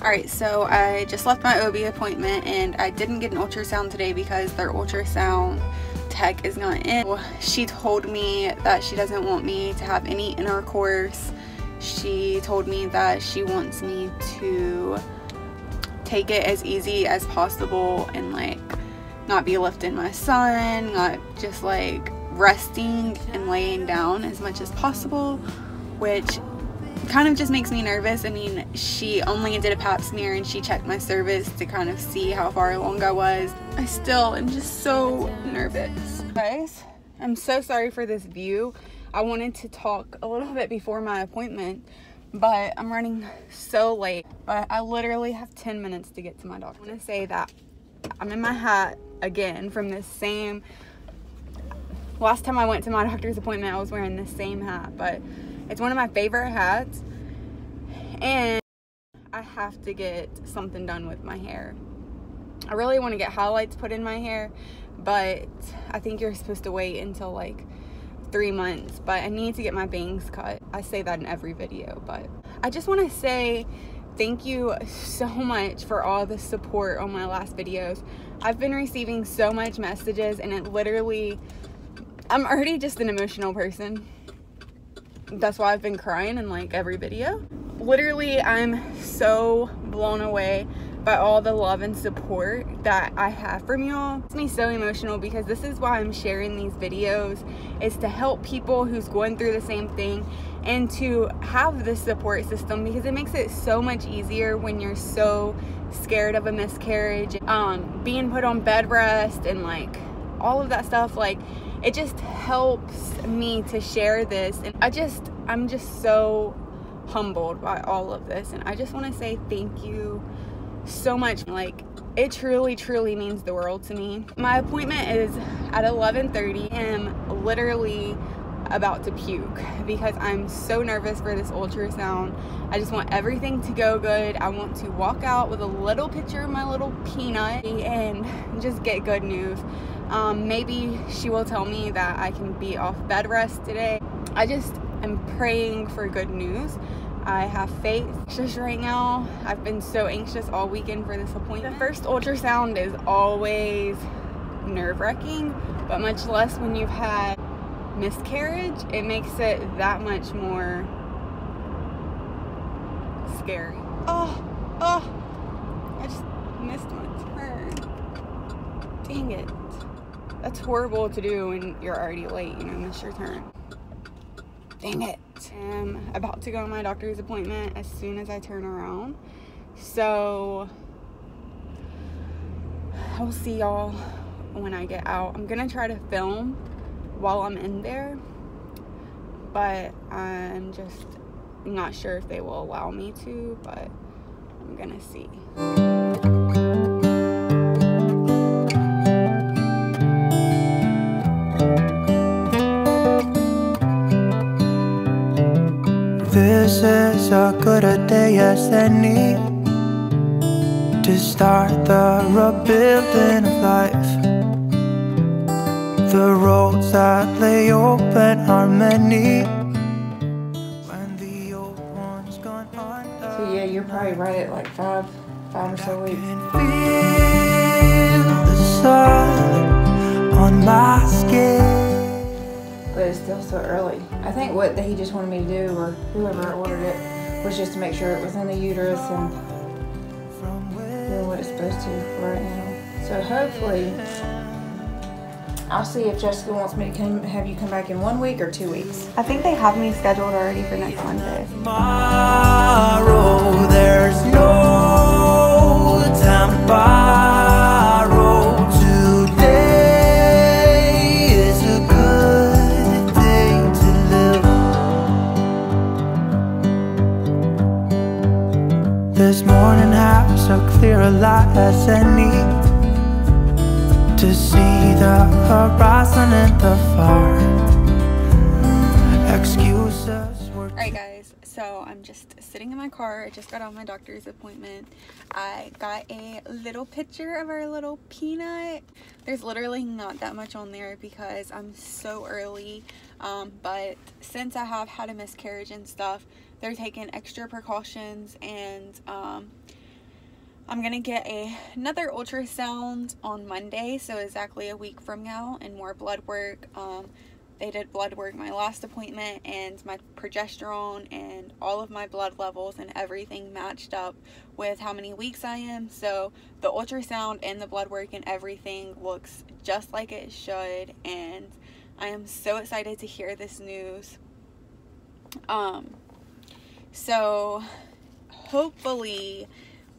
Alright, so I just left my OB appointment and I didn't get an ultrasound today because their ultrasound tech is not in. She told me that she doesn't want me to have any intercourse. She told me that she wants me to take it as easy as possible and like not be lifting my son, not just like resting and laying down as much as possible, which kind of just makes me nervous. I mean, she only did a pap smear and she checked my cervix to kind of see how far along I was. I still am just so nervous. Guys, I'm so sorry for this view. I wanted to talk a little bit before my appointment, but I'm running so late. But I literally have 10 minutes to get to my doctor. I want to say that I'm in my hat again from the same last time I went to my doctor's appointment I was wearing the same hat but it's one of my favorite hats and I have to get something done with my hair. I really want to get highlights put in my hair, but I think you're supposed to wait until like three months, but I need to get my bangs cut. I say that in every video, but I just want to say thank you so much for all the support on my last videos. I've been receiving so much messages and it literally, I'm already just an emotional person that's why I've been crying in like every video. Literally, I'm so blown away by all the love and support that I have from y'all. It makes me so emotional because this is why I'm sharing these videos is to help people who's going through the same thing and to have this support system because it makes it so much easier when you're so scared of a miscarriage. Um, being put on bed rest and like all of that stuff like it just helps me to share this and I just I'm just so humbled by all of this and I just want to say thank you so much like it truly truly means the world to me my appointment is at 11:30 I'm literally about to puke because I'm so nervous for this ultrasound. I just want everything to go good. I want to walk out with a little picture of my little peanut and just get good news. Um, maybe she will tell me that I can be off bed rest today. I just am praying for good news. I have faith. Just right now, I've been so anxious all weekend for this appointment. The first ultrasound is always nerve-wracking, but much less when you've had miscarriage. It makes it that much more scary. Oh, oh, I just missed my turn. Dang it that's horrible to do when you're already late, you know, miss your turn. Dang it. I'm about to go to my doctor's appointment as soon as I turn around. So, I'll see y'all when I get out. I'm gonna try to film while I'm in there, but I'm just not sure if they will allow me to, but I'm gonna see. A good a day as any To start the rebuilding of life. The roads that lay open are many. When the old one's gone under So yeah, you're probably right at like five, five or so weeks. feel the sun on my skin. But it's still so early. I think what he just wanted me to do, or whoever ordered it, was just to make sure it was in the uterus and doing what it's supposed to for right now. So hopefully, I'll see if Jessica wants me to come, have you come back in one week or two weeks. I think they have me scheduled already for next Monday. tomorrow clear a light as any to see the horizon and the far excuses were Alright guys, so I'm just sitting in my car. I just got out my doctor's appointment. I got a little picture of our little peanut. There's literally not that much on there because I'm so early. Um, but since I have had a miscarriage and stuff, they're taking extra precautions and um, I'm gonna get a, another ultrasound on Monday, so exactly a week from now, and more blood work. Um, they did blood work my last appointment, and my progesterone and all of my blood levels and everything matched up with how many weeks I am. So the ultrasound and the blood work and everything looks just like it should, and I am so excited to hear this news. Um, so hopefully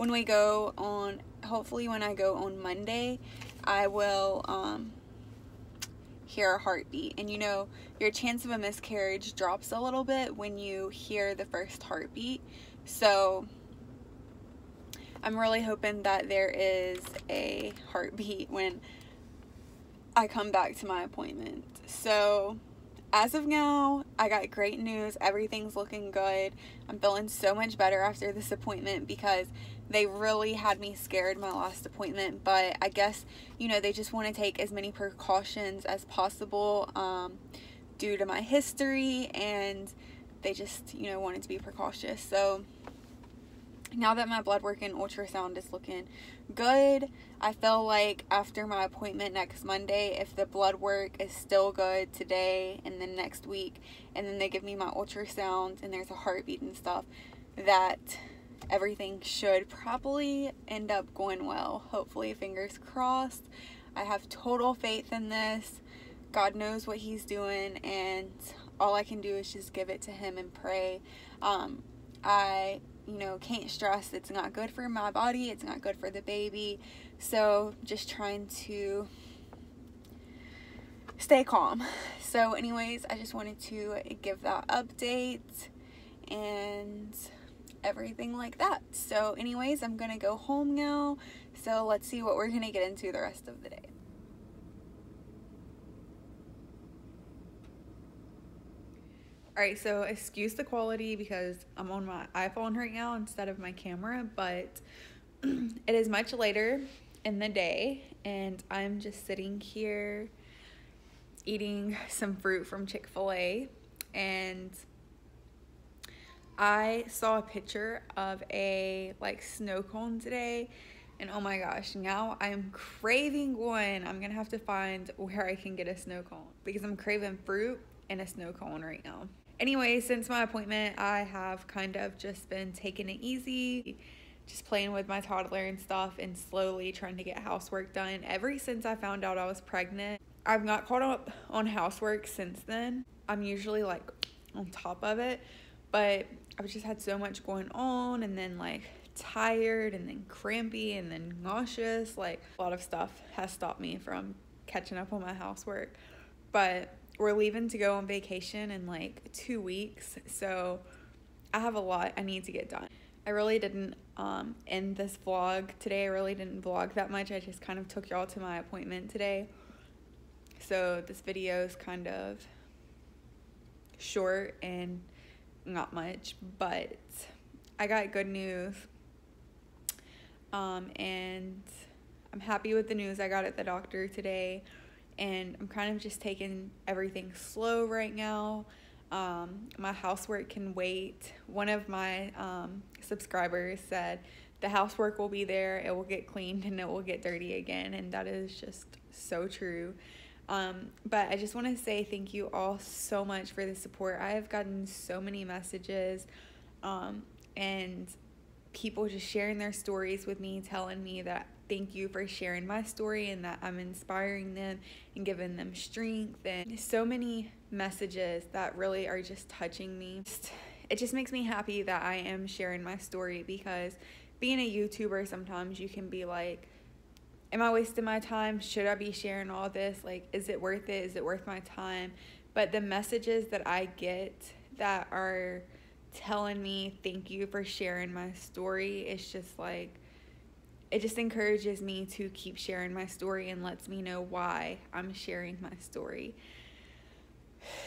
when we go on hopefully when I go on Monday I will um, hear a heartbeat. And you know your chance of a miscarriage drops a little bit when you hear the first heartbeat. So I'm really hoping that there is a heartbeat when I come back to my appointment. So as of now, I got great news. Everything's looking good. I'm feeling so much better after this appointment because they really had me scared my last appointment. But I guess, you know, they just want to take as many precautions as possible um, due to my history and they just, you know, wanted to be precautious. So now that my blood work and ultrasound is looking good, I feel like after my appointment next Monday, if the blood work is still good today and then next week, and then they give me my ultrasound and there's a heartbeat and stuff, that everything should probably end up going well. Hopefully, fingers crossed. I have total faith in this. God knows what He's doing, and all I can do is just give it to Him and pray. Um, I you know, can't stress. It's not good for my body, it's not good for the baby. So, just trying to stay calm. So, anyways, I just wanted to give that update and everything like that. So, anyways, I'm gonna go home now. So, let's see what we're gonna get into the rest of the day. Alright, so excuse the quality because I'm on my iPhone right now instead of my camera, but it is much later in the day and I'm just sitting here eating some fruit from Chick fil A and I saw a picture of a like snow cone today and oh my gosh, now I'm craving one. I'm gonna have to find where I can get a snow cone because I'm craving fruit and a snow cone right now anyway, since my appointment, I have kind of just been taking it easy, just playing with my toddler and stuff, and slowly trying to get housework done. Ever since I found out I was pregnant, I've not caught up on housework since then. I'm usually like on top of it, but I've just had so much going on, and then like tired, and then crampy, and then nauseous. Like a lot of stuff has stopped me from catching up on my housework. But we're leaving to go on vacation in like two weeks. So I have a lot I need to get done. I really didn't um, end this vlog today. I really didn't vlog that much. I just kind of took y'all to my appointment today. So this video is kind of short and not much, but I got good news. Um, and I'm happy with the news I got at the doctor today and I'm kind of just taking everything slow right now. Um, my housework can wait. One of my um, subscribers said the housework will be there, it will get cleaned, and it will get dirty again, and that is just so true. Um, but I just want to say thank you all so much for the support. I have gotten so many messages um, and people just sharing their stories with me, telling me that thank you for sharing my story and that I'm inspiring them and giving them strength and so many messages that really are just touching me. It just makes me happy that I am sharing my story because being a YouTuber sometimes you can be like am I wasting my time? Should I be sharing all this? Like is it worth it? Is it worth my time? But the messages that I get that are telling me thank you for sharing my story it's just like it just encourages me to keep sharing my story and lets me know why I'm sharing my story.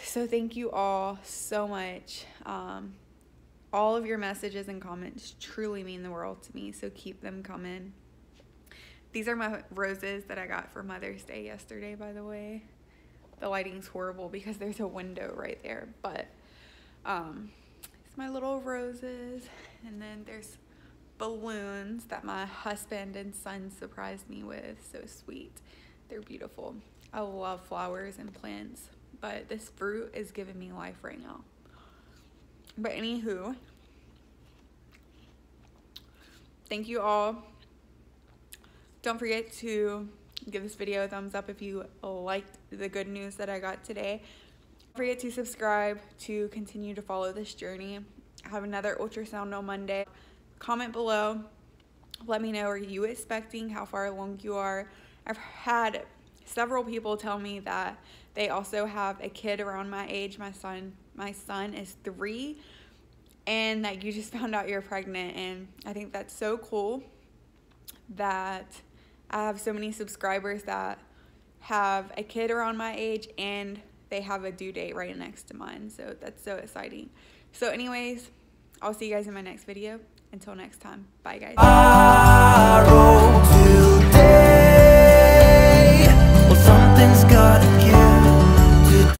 So, thank you all so much. Um, all of your messages and comments truly mean the world to me, so keep them coming. These are my roses that I got for Mother's Day yesterday, by the way. The lighting's horrible because there's a window right there, but um, it's my little roses. And then there's balloons that my husband and son surprised me with. So sweet. They're beautiful. I love flowers and plants, but this fruit is giving me life right now. But anywho, thank you all. Don't forget to give this video a thumbs up if you liked the good news that I got today. Don't forget to subscribe to continue to follow this journey. I have another ultrasound on Monday. Comment below. Let me know, are you expecting? How far along you are? I've had several people tell me that they also have a kid around my age. My son, my son is three, and that you just found out you're pregnant. And I think that's so cool that I have so many subscribers that have a kid around my age and they have a due date right next to mine. So that's so exciting. So anyways, I'll see you guys in my next video. Until next time, bye guys.